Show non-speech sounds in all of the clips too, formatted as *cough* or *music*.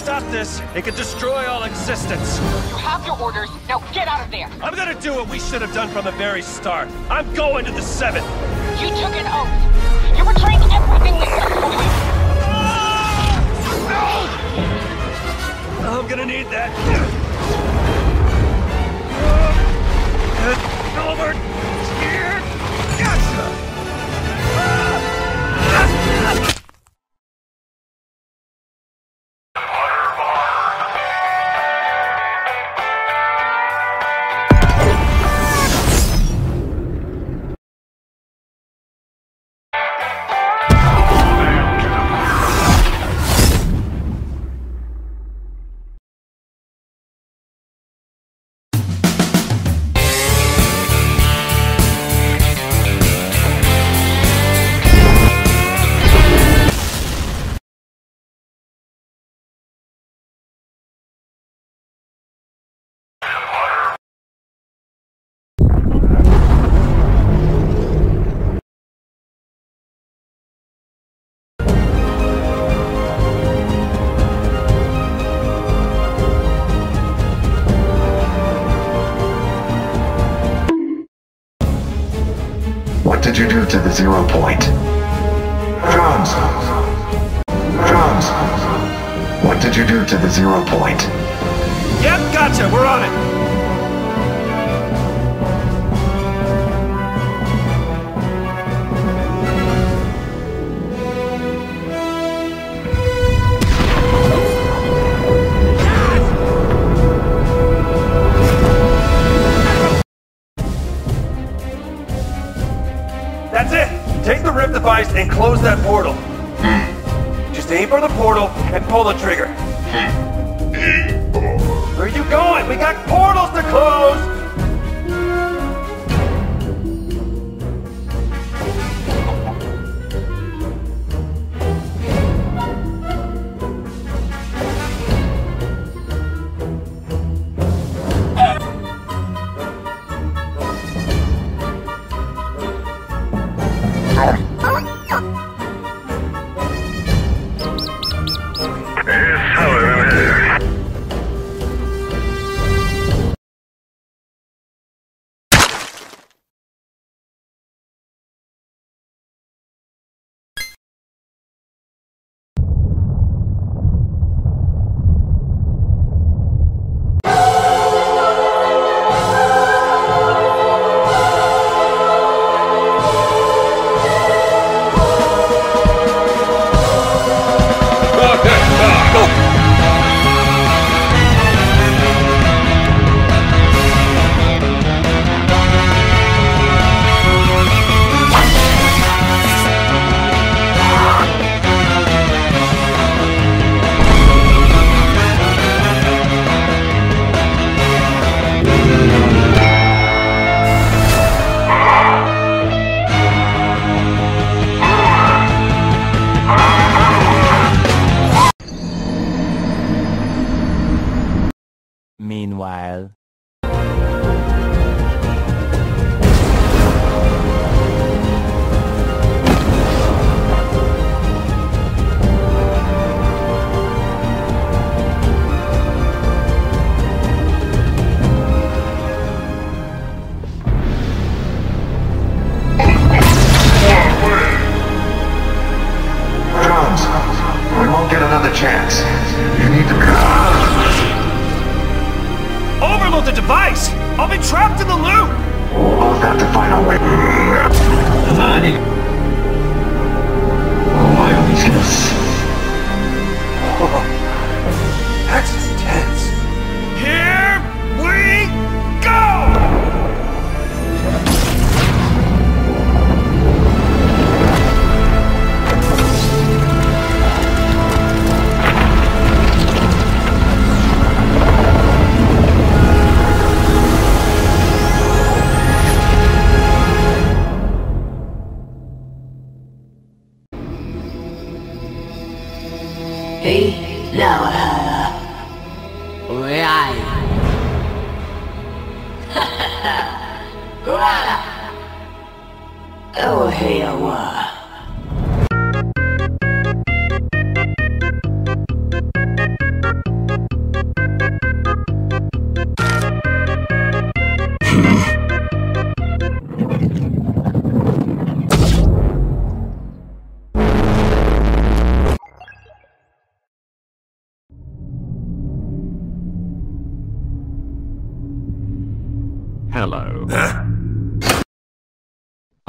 stop this, it could destroy all existence. You have your orders. Now get out of there. I'm gonna do what we should have done from the very start. I'm going to the seventh. You took an oath. You're betraying everything we stood for you. I'm gonna need that. Over to the zero point? Jones! Jones! What did you do to the zero point? Yep, gotcha. We're on it. Device and close that portal. Hmm. Just aim for the portal and pull the trigger. Hmm. Where are you going? We got portals to close!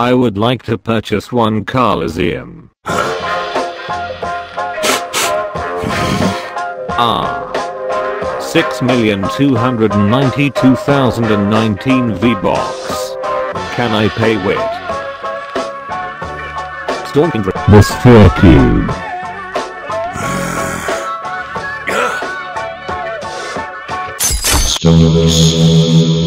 I would like to purchase one Carlysium. Ah. 6,292,019 V-Box. Can I pay with? Storming the Sphere Cube. Oh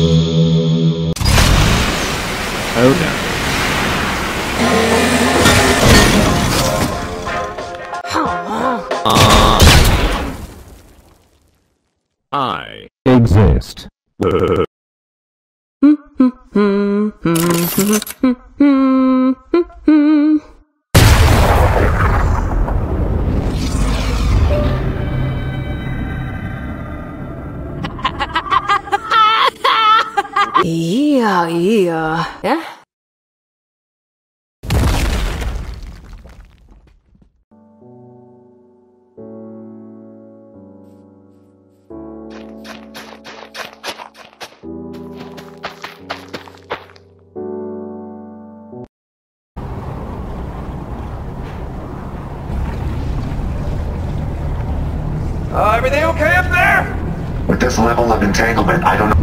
everything okay up there? With this level of entanglement, I don't know.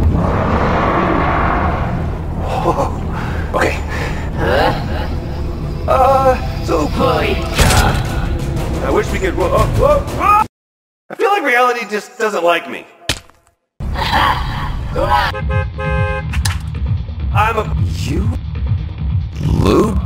Okay. Uh, so. Boy. I wish we could. Whoa, whoa, whoa, whoa! I feel like reality just doesn't like me. *laughs* I'm a. You? Looper.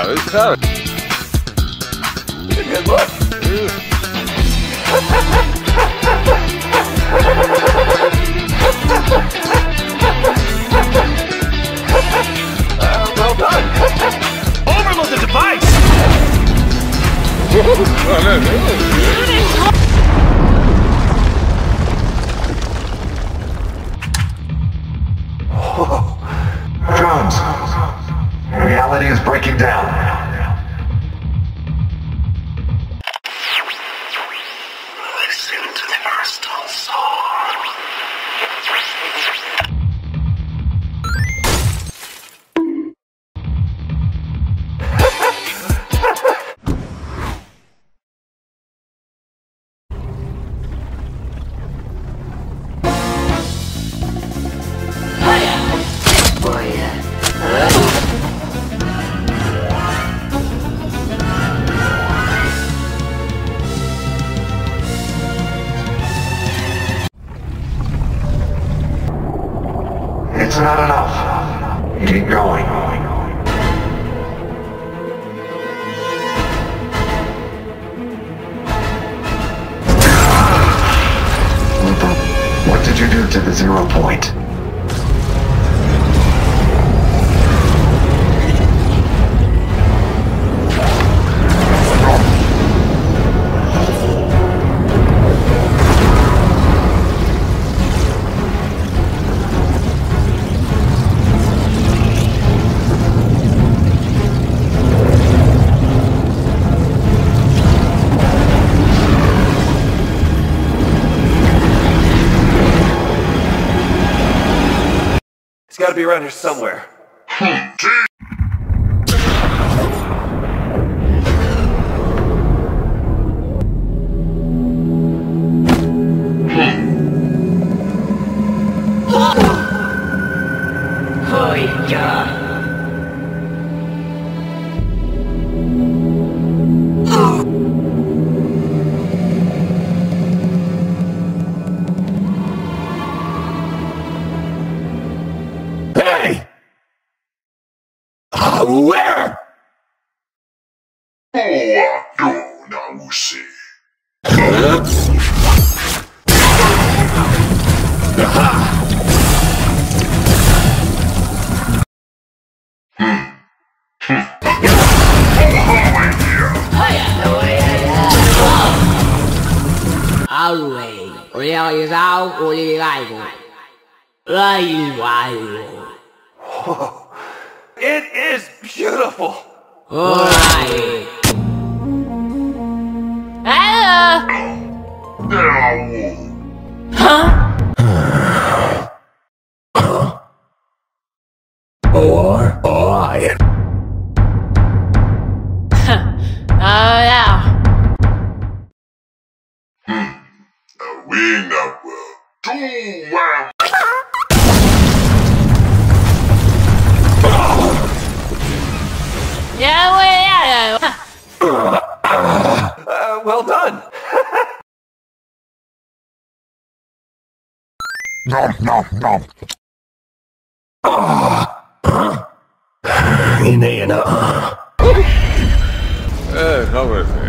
Oh, how is that? Good look. Uh, well done. Overload the device. Jones. Is breaking down. The zero point? It's got to be around here somewhere. Always realizar o ligago. Ligago. It is beautiful. Alright. Or I. *laughs* Oh yeah. Yeah, well, yeah, yeah. *laughs* Uh, well done. Nom nom nom. Hindi na. Eh, come with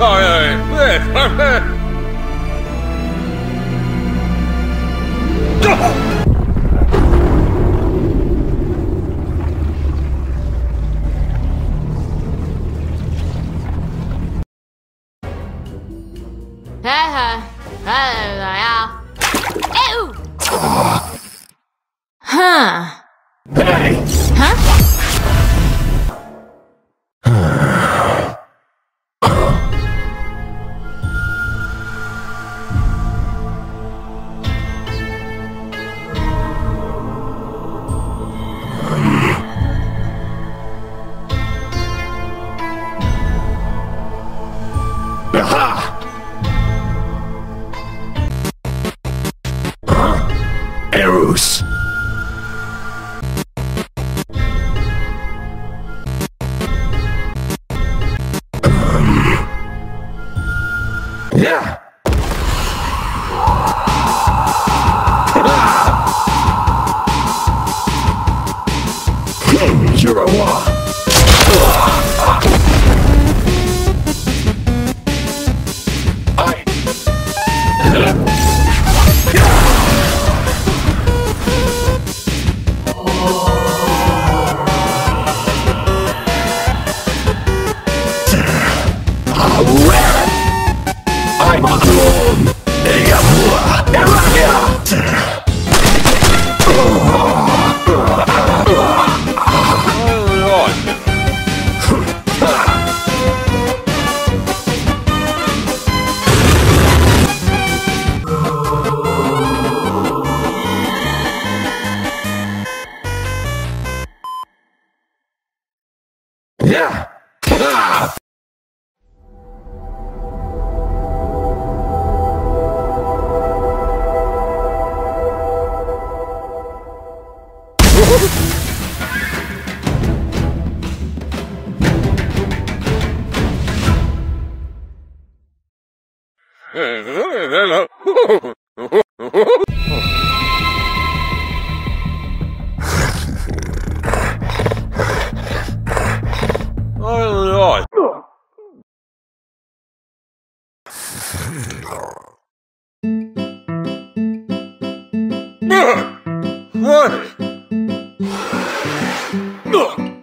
哎哎哎，哎，哎。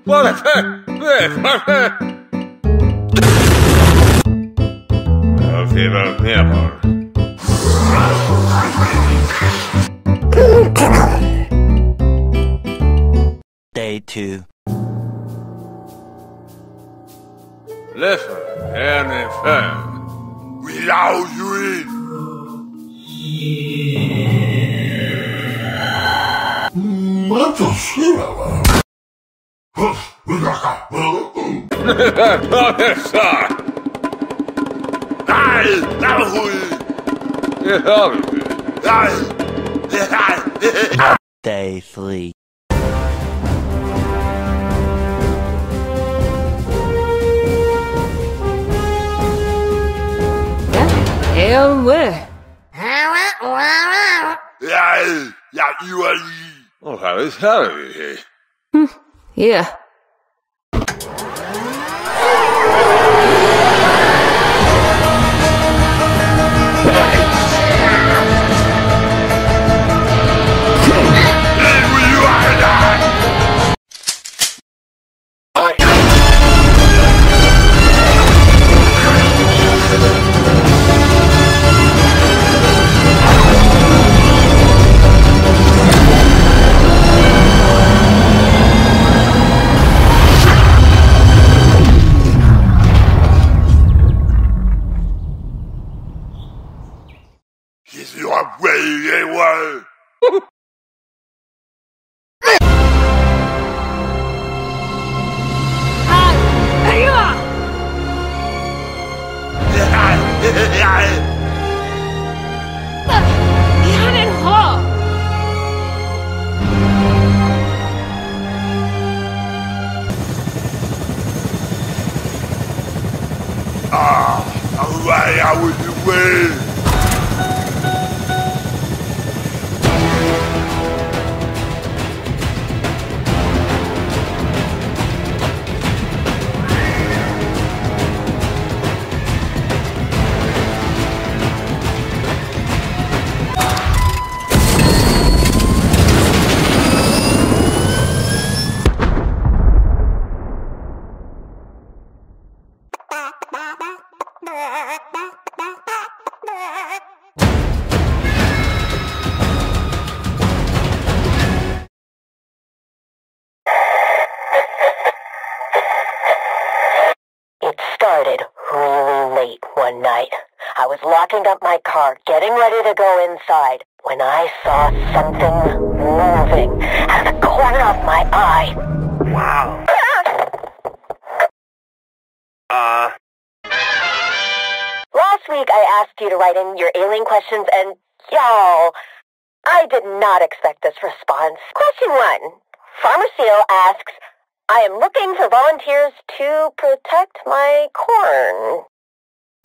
What a Fever pepper. Day 2 Listen, and fan. Without you Day 3 Hell where? Ja, ja, you are. Oh, how is Harry? Hmm. Yeah. Away, I was away. One night. I was locking up my car, getting ready to go inside, when I saw something moving out of the corner of my eye. Wow. Uh, Last week I asked you to write in your alien questions and, y'all, I did not expect this response. Question one. Farmer Steel asks, I am looking for volunteers to protect my corn.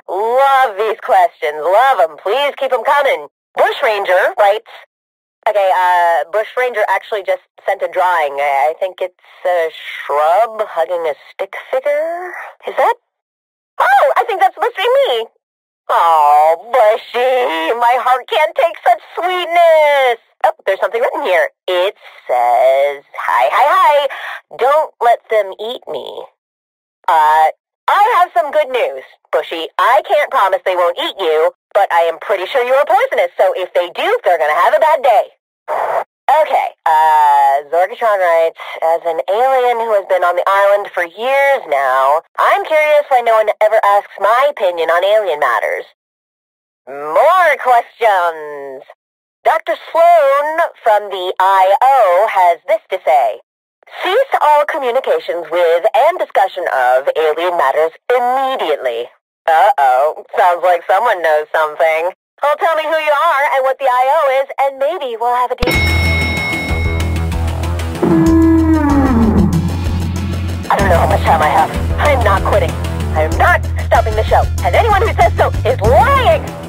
Love these questions. Love them. Please keep them coming. Bushranger writes, okay, uh, Bushranger actually just sent a drawing. I, think it's a shrub hugging a stick figure. Is that? Oh, I think that's supposed to be me. Oh, Bushy, my heart can't take such sweetness. Oh, there's something written here. It says, hi, hi, hi, don't let them eat me. Uh, I have some good news, Bushy. I can't promise they won't eat you, but I am pretty sure you are poisonous, so if they do, they're gonna have a bad day. Okay, uh, Zorgatron writes, as an alien who has been on the island for years now, I'm curious why no one ever asks my opinion on alien matters. More questions! Dr. Slone from the I.O. has this to say. Cease all communications with and discussion of alien matters immediately. Uh-oh, sounds like someone knows something. Well, tell me who you are and what the I.O. is, and maybe we'll have a deal. I don't know how much time I have. I'm not quitting. I am not stopping the show. And anyone who says so is lying!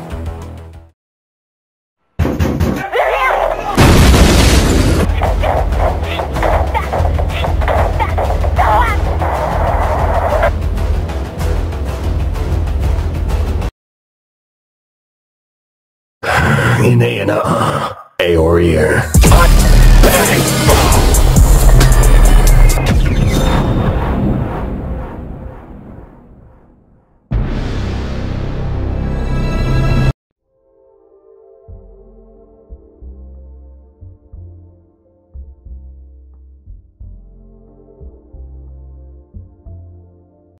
Inena Aorier. Uh,